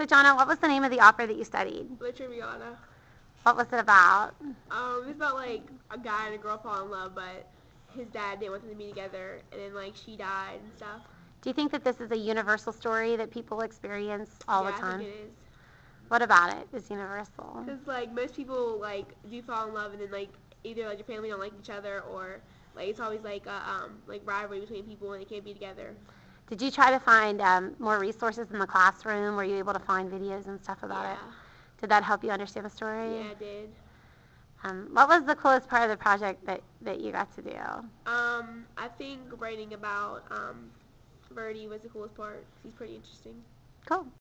So, Jonna, what was the name of the opera that you studied? La Traviata. What was it about? Um, it's about like a guy and a girl fall in love, but his dad didn't want them to be together, and then like she died and stuff. Do you think that this is a universal story that people experience all yeah, the time? I think it is. What about it? it is universal? Cause like most people like do fall in love, and then like either like your family don't like each other, or like it's always like a um like rivalry between people and they can't be together. Did you try to find um, more resources in the classroom? Were you able to find videos and stuff about yeah. it? Did that help you understand the story? Yeah, I did. Um, what was the coolest part of the project that, that you got to do? Um, I think writing about um Verdi was the coolest part. He's pretty interesting. Cool.